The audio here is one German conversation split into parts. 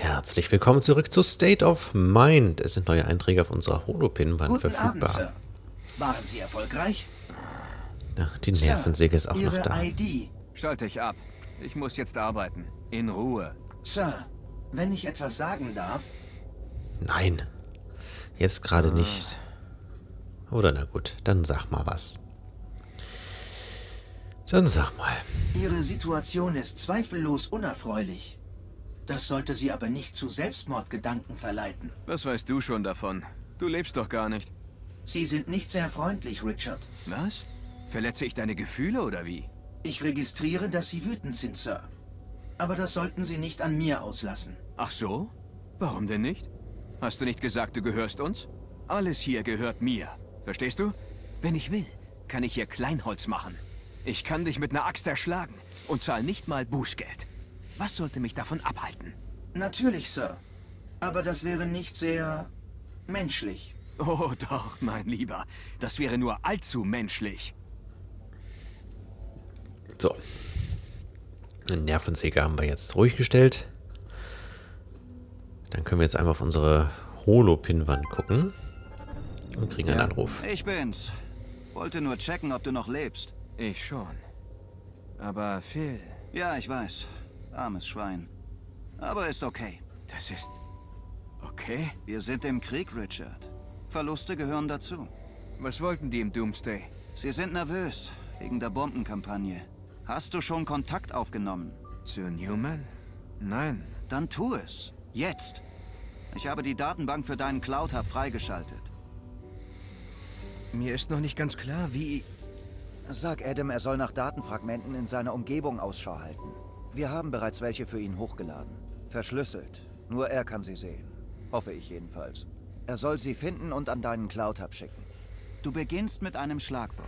Herzlich willkommen zurück zu State of Mind. Es sind neue Einträge auf unserer Holopin-Wand Guten verfügbar. Abend, Sir. Waren Sie erfolgreich? Ach, die Nervensäge ist auch Ihre noch da. ID. Schalte ich ab. Ich muss jetzt arbeiten. In Ruhe. Sir, wenn ich etwas sagen darf, Nein. Jetzt gerade nicht. Oder na gut, dann sag mal was. Dann sag mal. Ihre Situation ist zweifellos unerfreulich. Das sollte Sie aber nicht zu Selbstmordgedanken verleiten. Was weißt du schon davon? Du lebst doch gar nicht. Sie sind nicht sehr freundlich, Richard. Was? Verletze ich deine Gefühle oder wie? Ich registriere, dass Sie wütend sind, Sir. Aber das sollten Sie nicht an mir auslassen. Ach so? Warum denn nicht? Hast du nicht gesagt, du gehörst uns? Alles hier gehört mir. Verstehst du? Wenn ich will, kann ich hier Kleinholz machen. Ich kann dich mit einer Axt erschlagen und zahl nicht mal Bußgeld. Was sollte mich davon abhalten? Natürlich, Sir. Aber das wäre nicht sehr menschlich. Oh doch, mein Lieber. Das wäre nur allzu menschlich. So. Den Nervensäge haben wir jetzt ruhig gestellt. Dann können wir jetzt einmal auf unsere Holo-Pinwand gucken. Und kriegen einen Ja. Anruf. Ich bin's. Wollte nur checken, ob du noch lebst. Ich schon. Aber Phil, Ja, ich weiß. Armes Schwein. Aber ist okay. das ist... Okay? Wir sind im Krieg, Richard. Verluste gehören dazu. Was wollten die im Doomsday? Sie sind nervös wegen der Bombenkampagne. Hast du schon Kontakt aufgenommen? Zu Newman? Nein. Dann tu es. Jetzt. Ich habe die Datenbank für deinen Cloud Hub freigeschaltet. Mir ist noch nicht ganz klar, wie... Sag Adam, er soll nach Datenfragmenten in seiner Umgebung Ausschau halten. Wir haben bereits welche für ihn hochgeladen. Verschlüsselt. Nur er kann sie sehen. Hoffe ich jedenfalls. Er soll sie finden und an deinen Cloud Hub schicken. Du beginnst mit einem Schlagwort.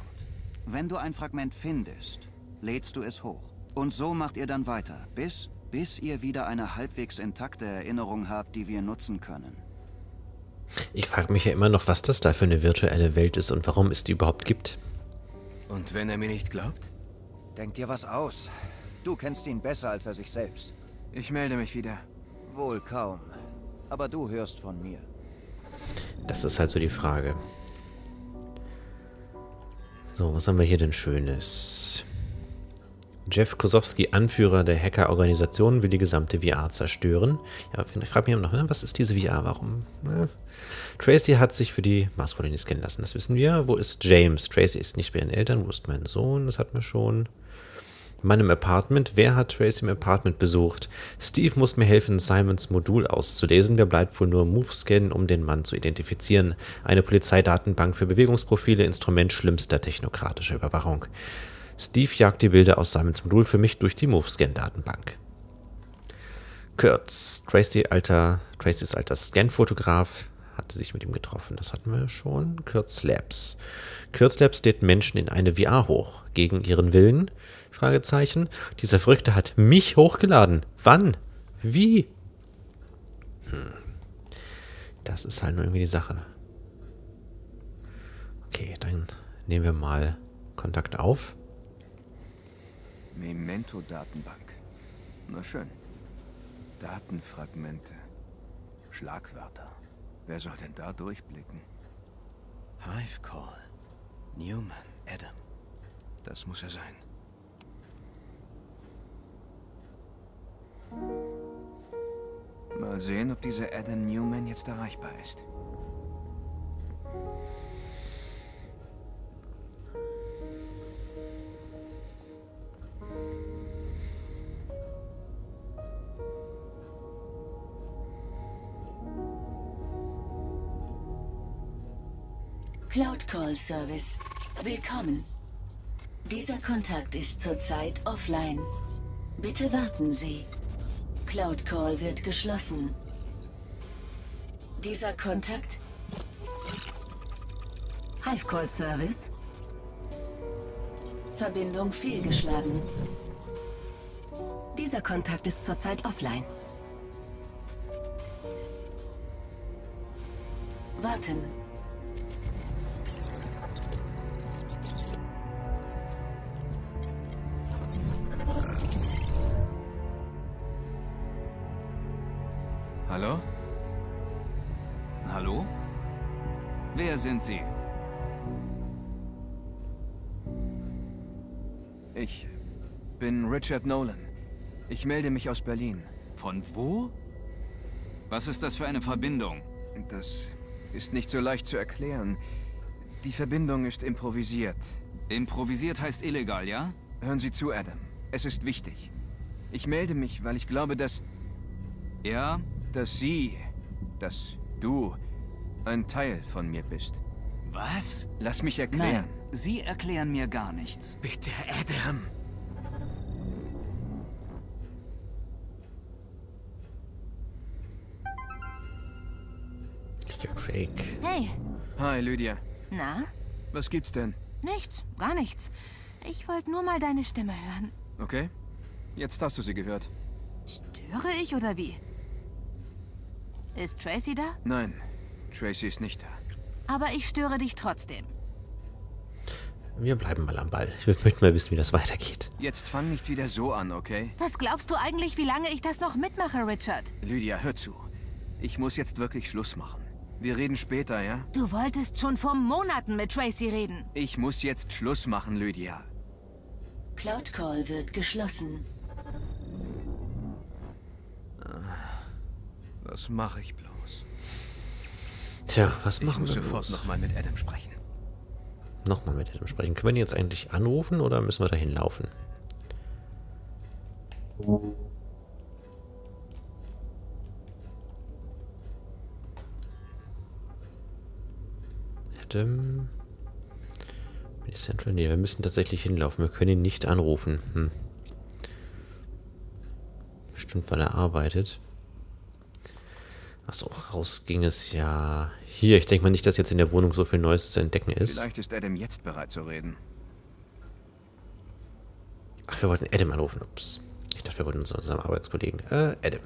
Wenn du ein Fragment findest, lädst du es hoch. Und so macht ihr dann weiter, bis, bis ihr wieder eine halbwegs intakte Erinnerung habt, die wir nutzen können. Ich frage mich ja immer noch, was das da für eine virtuelle Welt ist und warum es die überhaupt gibt. Und wenn er mir nicht glaubt? Denk dir was aus. Du kennst ihn besser als er sich selbst. Ich melde mich wieder. Wohl kaum. Aber du hörst von mir. Das ist halt so die Frage. So, was haben wir hier denn Schönes? Jeff Kosowski, Anführer der Hackerorganisation, will die gesamte VR zerstören. Ja, ich frage mich immer noch, ne, was ist diese VR? Warum? Ja. Tracy hat sich für die Mars-Kolonie scannen lassen, das wissen wir. Wo ist James? Tracy ist nicht bei ihren Eltern. Wo ist mein Sohn? Das hatten wir schon. Mann im Apartment. Wer hat Tracy im Apartment besucht? Steve muss mir helfen, Simons Modul auszulesen. Mir bleibt wohl nur Move-Scan, um den Mann zu identifizieren. Eine Polizeidatenbank für Bewegungsprofile, Instrument schlimmster technokratischer Überwachung. Steve jagt die Bilder aus Simons Modul für mich durch die Move-Scan-Datenbank. Kurtz. Tracy alter, Tracys alter Scan-Fotograf hatte sich mit ihm getroffen. Das hatten wir schon. Kurtz Labs. Kurtz Labs lädt Menschen in eine VR hoch. Gegen ihren Willen? Fragezeichen. Dieser Verrückte hat mich hochgeladen. Wann? Wie? Hm. Das ist halt nur irgendwie die Sache. Okay, dann nehmen wir mal Kontakt auf. Memento-Datenbank. Na schön. Datenfragmente. Schlagwörter. Wer soll denn da durchblicken? Hive Call. Newman. Adam. Das muss er sein. Mal sehen, ob dieser Adam Newman jetzt erreichbar ist. Cloud Call Service. Willkommen. Dieser Kontakt ist zurzeit offline. Bitte warten Sie. Cloud Call wird geschlossen. Dieser Kontakt. Hive Call Service. Verbindung fehlgeschlagen. Dieser Kontakt ist zurzeit offline. Warten. Hallo? Hallo? Wer sind Sie? Ich bin Richard Nolan. Ich melde mich aus Berlin. Von wo? Was ist das für eine Verbindung? Das ist nicht so leicht zu erklären. Die Verbindung ist improvisiert. Improvisiert heißt illegal, ja? Hören Sie zu, Adam. Es ist wichtig. Ich melde mich, weil ich glaube, dass... Ja? Dass Sie... dass du ein Teil von mir bist. Was? Lass mich erklären. Nein, Sie erklären mir gar nichts. Bitte, Adam. Hey, Hi, Lydia. na? Was gibt's denn? Nichts, gar nichts. Ich wollte nur mal deine Stimme hören. Okay? Jetzt hast du sie gehört. Störe ich oder wie? Ist Tracy da? Nein, Tracy ist nicht da. Aber ich störe dich trotzdem. Wir bleiben mal am Ball. Ich würde möchte mal wissen, wie das weitergeht. Jetzt fang nicht wieder so an, okay? Was glaubst du eigentlich, wie lange ich das noch mitmache, Richard? Lydia, hör zu. Ich muss jetzt wirklich Schluss machen. Wir reden später, ja? Du wolltest schon vor Monaten mit Tracy reden. Ich muss jetzt Schluss machen, Lydia. Cloud Call wird geschlossen. Was mache ich bloß? Tja, was Ich machen muss wir sofort nochmal mit Adam sprechen. Nochmal mit ihm sprechen. Können wir ihn jetzt eigentlich anrufen oder müssen wir dahin laufen? Adam. Central? Nee, wir müssen tatsächlich hinlaufen. Wir können ihn nicht anrufen. Hm. Bestimmt, weil er arbeitet. Achso, raus ging es ja. Hier, ich denke mal nicht, dass jetzt in der Wohnung so viel Neues zu entdecken ist. Vielleicht ist Adam jetzt bereit zu reden. Ach, wir wollten Adam anrufen. Ups. Ich dachte, wir wollten zu unserem Arbeitskollegen. Äh, Adam.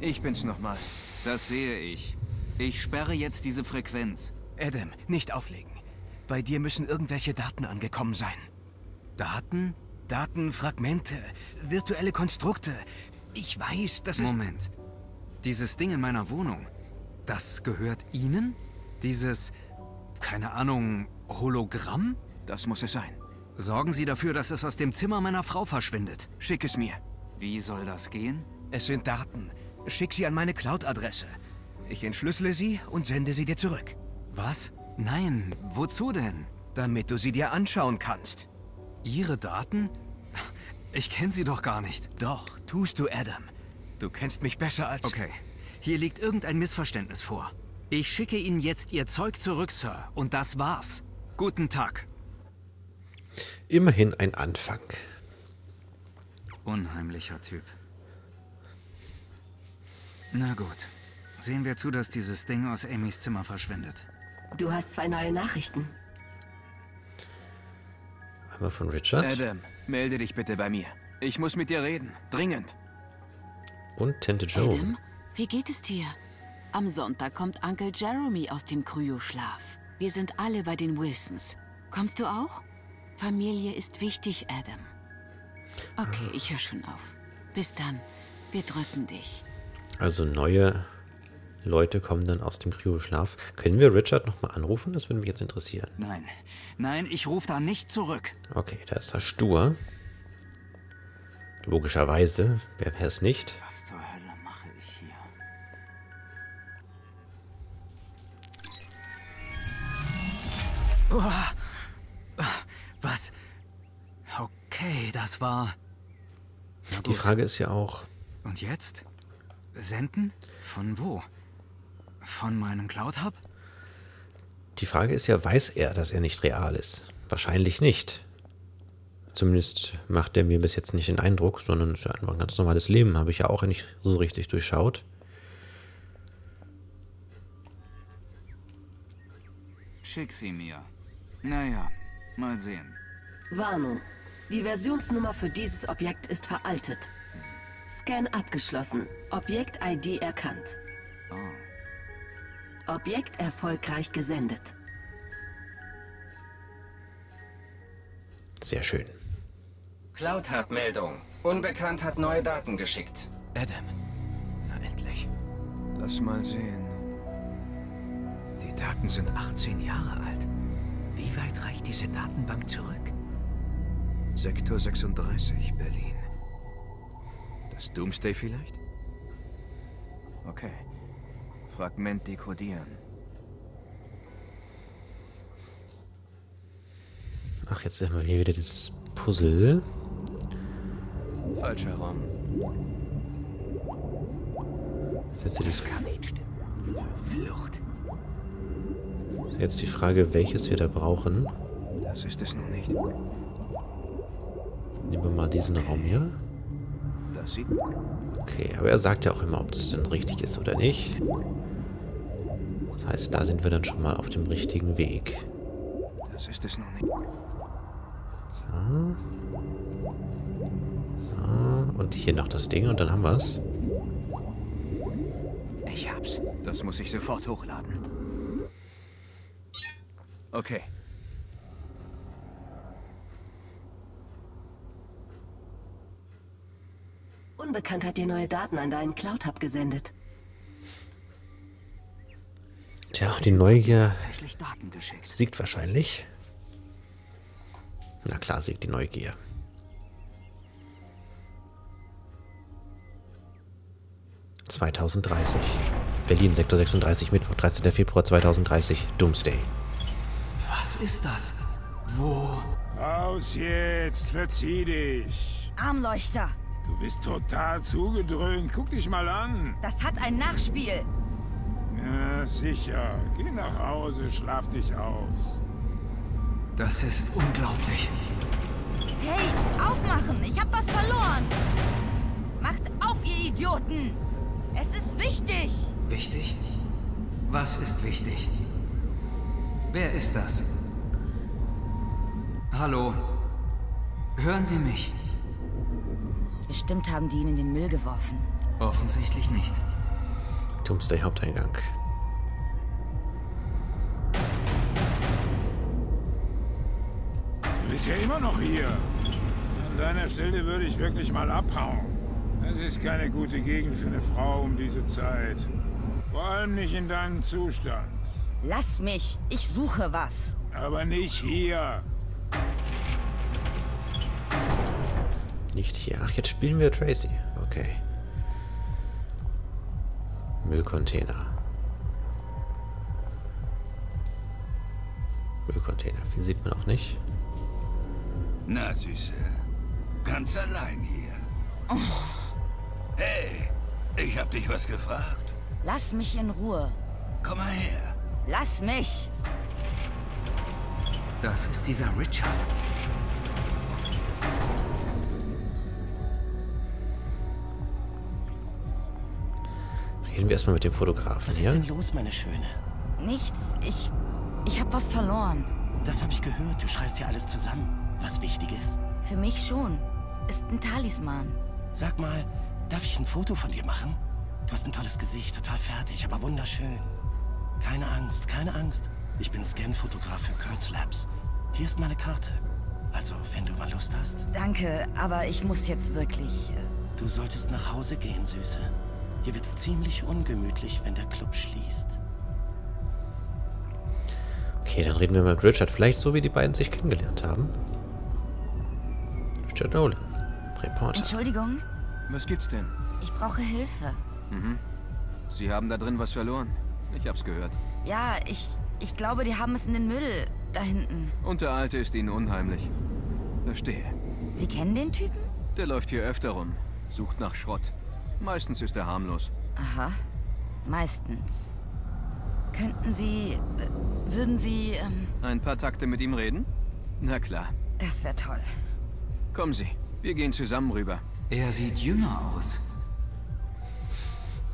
Ich bin's nochmal. Das sehe ich. Ich sperre jetzt diese Frequenz. Adam, nicht auflegen. Bei dir müssen irgendwelche Daten angekommen sein. Daten? Daten, Fragmente, virtuelle Konstrukte. Ich weiß, das ist... Moment. Dieses Ding in meiner Wohnung, das gehört Ihnen? Dieses, keine Ahnung, Hologramm? Das muss es sein. Sorgen Sie dafür, dass es aus dem Zimmer meiner Frau verschwindet. Schick es mir. Wie soll das gehen? Es sind Daten. Schick sie an meine Cloud-Adresse. Ich entschlüssele sie und sende sie dir zurück. Was? Nein, wozu denn? Damit du sie dir anschauen kannst. Ihre Daten? Ich kenne sie doch gar nicht. Doch, tust du, Adam. Du kennst mich besser als... Okay, hier liegt irgendein Missverständnis vor. Ich schicke Ihnen jetzt Ihr Zeug zurück, Sir. Und das war's. Guten Tag. Immerhin ein Anfang. Unheimlicher Typ. Na gut. Sehen wir zu, dass dieses Ding aus Amys Zimmer verschwindet. Du hast zwei neue Nachrichten. Einmal von Richard Adam, melde dich bitte bei mir. Ich muss mit dir reden. Dringend. Und Tante Joan. Adam, wie geht es dir? Am Sonntag kommt Onkel Jeremy aus dem Kryoschlaf. Wir sind alle bei den Wilsons. Kommst du auch? Familie ist wichtig, Adam. Okay, ich höre schon auf. Bis dann. Wir drücken dich. Also neue Leute kommen dann aus dem Kryoschlaf. Können wir Richard nochmal anrufen? Das würde mich jetzt interessieren. Nein, nein, ich rufe da nicht zurück. Okay, da ist er stur. Logischerweise. Wer wäre es nicht? Was zur Hölle mache ich hier? Uah. Was? Okay, das war... Die. Frage ist ja auch, Und jetzt? Senden? Von wo? Von meinem Cloud Hub? die Frage ist ja, weiß er, dass er nicht real ist? Wahrscheinlich nicht. Zumindest macht er mir bis jetzt nicht den Eindruck, sondern es ist einfach ein ganz normales Leben, habe ich ja auch nicht so richtig durchschaut. Schick sie mir. Naja, mal sehen. Warnung. Die Versionsnummer für dieses Objekt ist veraltet. Scan abgeschlossen. Objekt-ID erkannt. Objekt erfolgreich gesendet. Sehr schön. Cloud hat Meldung. Unbekannt hat neue Daten geschickt. Adam. endlich. Lass mal sehen. Die Daten sind 18 Jahre alt. Wie weit reicht diese Datenbank zurück? Sektor 36, Berlin. Das Doomsday vielleicht? Okay. Fragment dekodieren. Ach, jetzt haben wir hier wieder dieses Puzzle. Falscher Raum. Das ist jetzt, die, Kann nicht stimmen. Verflucht. jetzt die Frage, welches wir da brauchen. Das ist es noch nicht. Nehmen wir mal diesen Raum hier. Das sieht... Okay, aber er sagt ja auch immer, ob es denn richtig ist oder nicht. Das heißt, da sind wir dann schon mal auf dem richtigen Weg. Das ist es noch nicht. So. So. Und hier noch das Ding und dann haben wir es. Ich hab's. Das muss ich sofort hochladen. Okay. Unbekannt hat dir neue Daten an deinen Cloud-Hub gesendet. Tja, die Neugier Tatsächlich Daten geschickt. siegt wahrscheinlich. Na klar, siegt die Neugier. ...2030. Berlin, Sektor 36, Mittwoch, 13. Februar 2030. Doomsday. Was ist das? Wo? Raus jetzt, verzieh dich. Armleuchter. Du bist total zugedröhnt. Guck dich mal an. Das hat ein Nachspiel. Ja, sicher. Geh nach Hause, schlaf dich aus. Das ist unglaublich. Hey, aufmachen. Ich hab was verloren. Macht auf, ihr Idioten. Es ist wichtig. Wichtig? Was ist wichtig? Wer ist das? Hallo? Hören Sie mich? Bestimmt haben die ihn in den Müll geworfen. Offensichtlich nicht. Doomsday Haupteingang. Du bist ja immer noch hier. An deiner Stelle würde ich wirklich mal abhauen. Das ist keine gute Gegend für eine Frau um diese Zeit. Vor allem nicht in deinem Zustand. Lass mich. Ich suche was. Aber nicht hier. Nicht hier. Ach, jetzt spielen wir Tracy. Okay. Müllcontainer. Müllcontainer. Viel sieht man auch nicht. Na, Süße. Ganz allein hier. Hey, ich hab dich was gefragt. Lass mich in Ruhe. Komm mal her. Lass mich. Das ist dieser Richard. Reden wir erstmal mit dem Fotografen Was ist denn los, meine Schöne? Nichts. Ich. Ich hab was verloren. Das habe ich gehört. Du schreist hier alles zusammen. Was wichtig ist. Für mich schon. Ist ein Talisman. Sag mal, darf ich ein Foto von dir machen? Du hast ein tolles Gesicht, total fertig, aber wunderschön. Keine Angst, keine Angst. Ich bin Scan-Fotograf für Kurtz Labs. Hier ist meine Karte. Also, wenn du mal Lust hast. Danke, aber ich muss jetzt wirklich. Äh, Du solltest nach Hause gehen, Süße. Hier wird's ziemlich ungemütlich, wenn der Club schließt. Okay, dann reden wir mit Richard. Vielleicht so, wie die beiden sich kennengelernt haben. Richard Nolan. Reporter. Entschuldigung, Was gibt's denn? ich brauche Hilfe. Mhm. Sie haben da drin was verloren. Ich hab's gehört. Ja, ich. Ich glaube, die haben es in den Müll da hinten. Und der Alte ist Ihnen unheimlich. Verstehe. Sie kennen den Typen? Der läuft hier öfter rum. Sucht nach Schrott. Meistens ist er harmlos. Aha. Meistens. Könnten Sie. Würden Sie. Ähm, Ein paar Takte mit ihm reden? Na klar. das wäre toll. Kommen Sie. Wir gehen zusammen rüber. Er sieht jünger aus.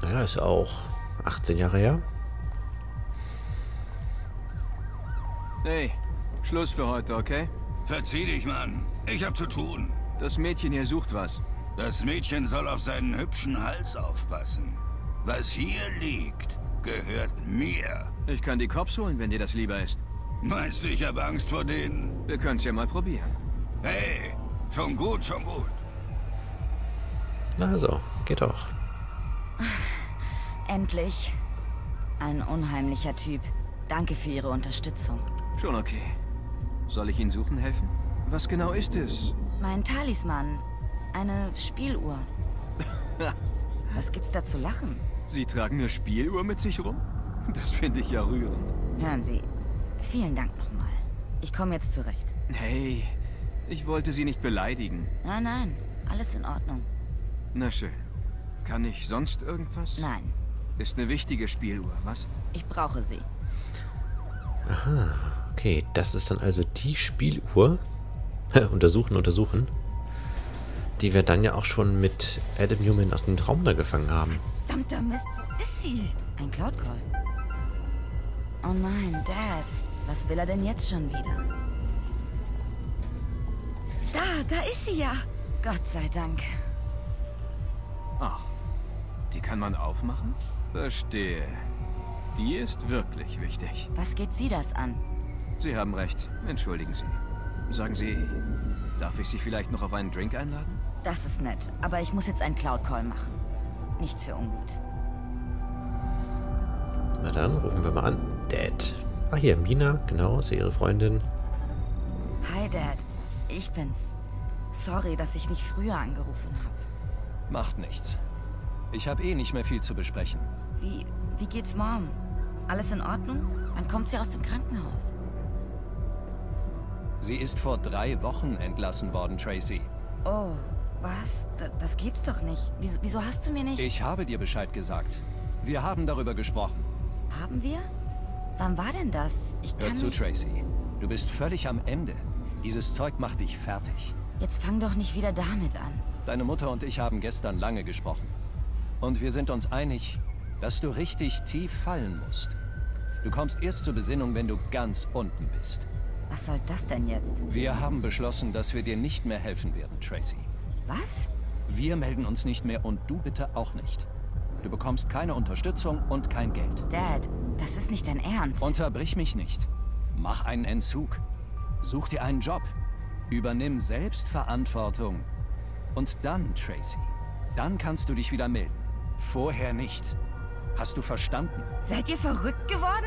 Naja, ist auch 18 Jahre her. Hey, Schluss für heute, okay? Verzieh dich, Mann. Ich hab zu tun. Das Mädchen hier sucht was. Das Mädchen soll auf seinen hübschen Hals aufpassen. Was hier liegt, gehört mir. Ich kann die Cops holen, wenn dir das lieber ist. Meinst du, ich habe Angst vor denen? Wir können's ja mal probieren. Hey, schon gut, schon gut. Na also, geht doch. Endlich. Ein unheimlicher Typ. Danke für Ihre Unterstützung. Schon okay. Soll ich Ihnen suchen helfen? Was genau ist es? Mein Talisman. Eine Spieluhr. Was gibt's da zu lachen? Sie tragen eine Spieluhr mit sich rum? Das finde ich ja rührend. Hören Sie, vielen Dank nochmal. Ich komme jetzt zurecht. Hey, ich wollte Sie nicht beleidigen. Nein, nein, alles in Ordnung. Na schön. Kann ich sonst irgendwas? Nein. Ist eine wichtige Spieluhr, was? Ich brauche sie. Aha, okay, das ist dann also die Spieluhr. untersuchen, untersuchen. Die wir dann ja auch schon mit Adam Newman aus dem Traum da gefangen haben. Verdammter Mist, wo ist sie? Ein Cloud Call. Oh nein, Dad. Was will er denn jetzt schon wieder? Da, da ist sie ja. Gott sei Dank. Die kann man aufmachen? Verstehe. Die ist wirklich wichtig. Was geht Sie das an? Sie haben recht. Entschuldigen Sie. Sagen Sie, darf ich Sie vielleicht noch auf einen Drink einladen? Das ist nett, aber ich muss jetzt einen Cloud Call machen. Nichts für ungut. Na dann, rufen wir mal an. Dad. Ah, hier, Mina, genau, ist ihre Freundin. Hi, Dad. Ich bin's. Sorry, dass ich nicht früher angerufen habe. Macht nichts. Ich habe eh nicht mehr viel zu besprechen. Wie, wie geht's Mom? Alles in Ordnung? Wann kommt sie aus dem Krankenhaus? Sie ist vor drei Wochen entlassen worden, Tracy. Oh, was? D das gibt's doch nicht. Wieso, wieso hast du mir nicht... Ich habe dir Bescheid gesagt. Wir haben darüber gesprochen. Haben wir? Wann war denn das? Ich kann Hör zu, nicht... Tracy. Du bist völlig am Ende. Dieses Zeug macht dich fertig. Jetzt fang doch nicht wieder damit an. Deine Mutter und ich haben gestern lange gesprochen. Und wir sind uns einig, dass du richtig tief fallen musst. Du kommst erst zur Besinnung, wenn du ganz unten bist. Was soll das denn jetzt? Wir haben beschlossen, dass wir dir nicht mehr helfen werden, Tracy. Was? Wir melden uns nicht mehr und du bitte auch nicht. Du bekommst keine Unterstützung und kein Geld. Dad, das ist nicht dein Ernst. Unterbrich mich nicht. Mach einen Entzug. Such dir einen Job. Übernimm Selbstverantwortung. Und dann, Tracy, dann kannst du dich wieder melden. Vorher nicht. Hast du verstanden? Seid ihr verrückt geworden?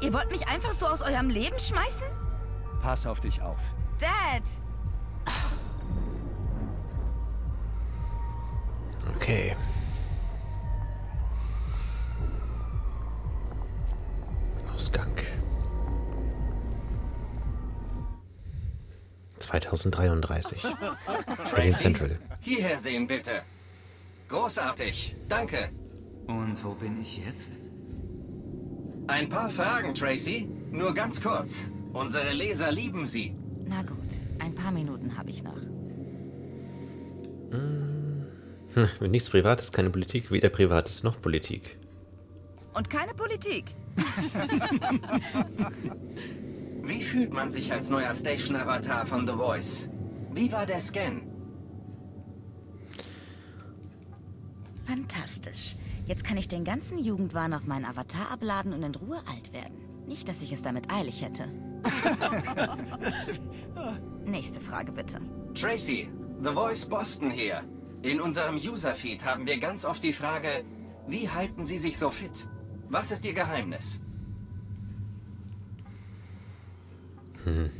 Ihr wollt mich einfach so aus eurem Leben schmeißen? Pass auf dich auf. Dad! Okay. Ausgang. 2033. Berlin Central. Hierher sehen, bitte. Großartig. Danke. Und wo bin ich jetzt? Ein paar Fragen, Tracy. Nur ganz kurz. Unsere Leser lieben Sie. Na gut, ein paar Minuten habe ich noch. Hm, Wenn nichts Privates, keine Politik, weder Privates noch Politik. Und keine Politik. Wie fühlt man sich als neuer Station-Avatar von The Voice? Wie war der Scan? Fantastisch. Jetzt kann ich den ganzen Jugendwahn auf meinen Avatar abladen und in Ruhe alt werden. Nicht, dass ich es damit eilig hätte. Nächste Frage bitte. Tracy, The Voice Boston hier. In unserem User-Feed haben wir ganz oft die Frage, wie halten Sie sich so fit? Was ist Ihr Geheimnis?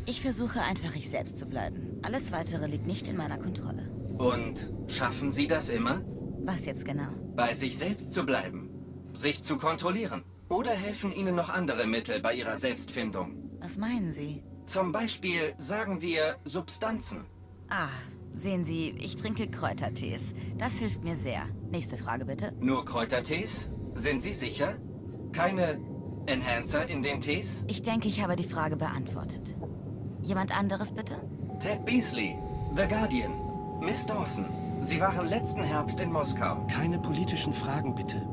Ich versuche einfach ich selbst zu bleiben. Alles weitere liegt nicht in meiner Kontrolle. Und schaffen Sie das immer? Was jetzt genau? Bei sich selbst zu bleiben, sich zu kontrollieren. Oder helfen Ihnen noch andere Mittel bei Ihrer Selbstfindung? Was meinen Sie? Zum Beispiel, sagen wir, Substanzen. Ah, sehen Sie, ich trinke Kräutertees. Das hilft mir sehr. Nächste Frage bitte. Nur Kräutertees? Sind Sie sicher? Keine Enhancer in den Tees? Ich denke, ich habe die Frage beantwortet. Jemand anderes bitte? Ted Beasley, The Guardian. Miss Dawson, Sie waren letzten Herbst in Moskau. Keine politischen Fragen, bitte.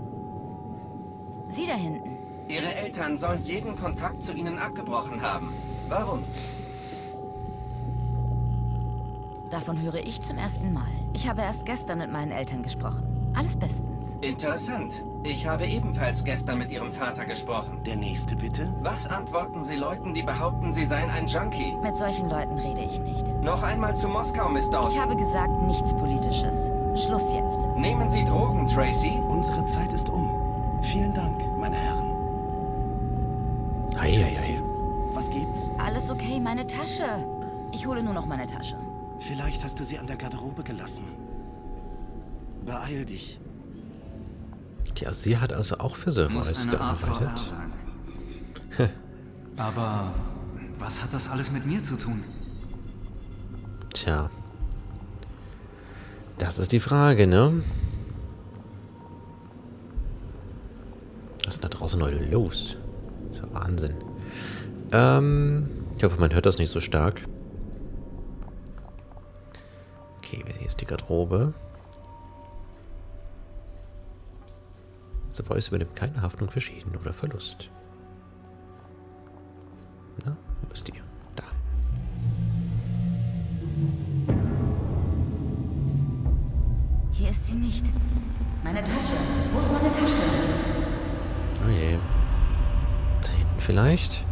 Sie da hinten. Ihre Eltern sollen jeden Kontakt zu Ihnen abgebrochen haben. Warum? Davon höre ich zum ersten Mal. Ich habe erst gestern mit meinen Eltern gesprochen. Alles bestens. Interessant. Ich habe ebenfalls gestern mit Ihrem Vater gesprochen. Der nächste bitte? Was antworten Sie Leuten, die behaupten, Sie seien ein Junkie? Mit solchen Leuten rede ich nicht. Noch einmal zu Moskau, Miss Dawson. Ich habe gesagt, nichts Politisches. Schluss jetzt. Nehmen Sie Drogen, Tracy. Unsere Zeit ist um. Vielen Dank, meine Herren. Eieiei. Ei, ei. Was gibt's? Alles okay, meine Tasche. Ich hole nur noch meine Tasche. Vielleicht hast du sie an der Garderobe gelassen. Beeil dich. Okay, also sie hat also auch für VR gearbeitet. Aber was hat das alles mit mir zu tun? Tja. Das ist die Frage, ne? Was ist denn da draußen heute los? Das ist ja Wahnsinn. Ähm, ich hoffe, man hört das nicht so stark. Okay, hier ist die Garderobe. The Voice übernimmt keine Haftung für Schäden oder Verlust. Na, wo ist die? Da. Hier ist sie nicht. Meine Tasche. Wo ist meine Tasche? Oh je. Da hinten vielleicht?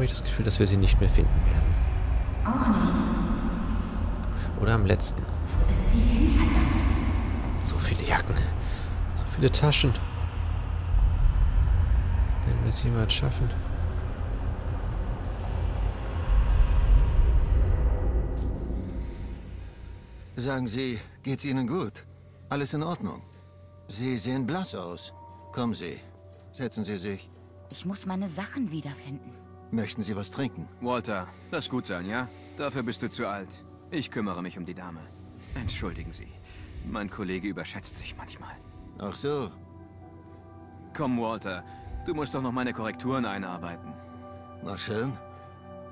Habe ich das Gefühl, dass wir sie nicht mehr finden werden? Auch nicht. Oder am letzten. Wo ist sie hin, verdammt? So viele Jacken. So viele Taschen. Werden wir es jemals schaffen? Sagen Sie, geht's Ihnen gut? Alles in Ordnung? Sie sehen blass aus. Kommen Sie, setzen Sie sich. Ich muss meine Sachen wiederfinden. Möchten Sie was trinken? Walter, lass gut sein, ja? Dafür bist du zu alt. Ich kümmere mich um die Dame. Entschuldigen Sie. Mein Kollege überschätzt sich manchmal. Ach so. Komm, Walter. Du musst doch noch meine Korrekturen einarbeiten. Na schön.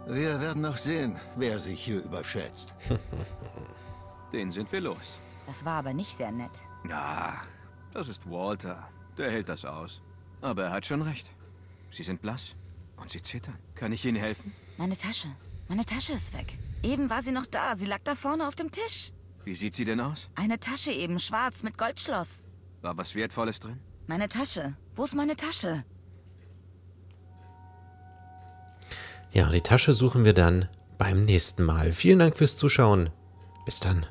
Wir werden noch sehen, wer sich hier überschätzt. Den sind wir los. Das war aber nicht sehr nett. Ja, das ist Walter. Der hält das aus. Aber er hat schon recht. Sie sind blass und sie zittern. Kann ich Ihnen helfen? Meine Tasche. Meine Tasche ist weg. Eben war sie noch da. Sie lag da vorne auf dem Tisch. Wie sieht sie denn aus? Eine Tasche eben, schwarz, mit Goldschloss. War was Wertvolles drin? Meine Tasche. Wo ist meine Tasche? Ja, die Tasche suchen wir dann beim nächsten Mal. Vielen Dank fürs Zuschauen. Bis dann.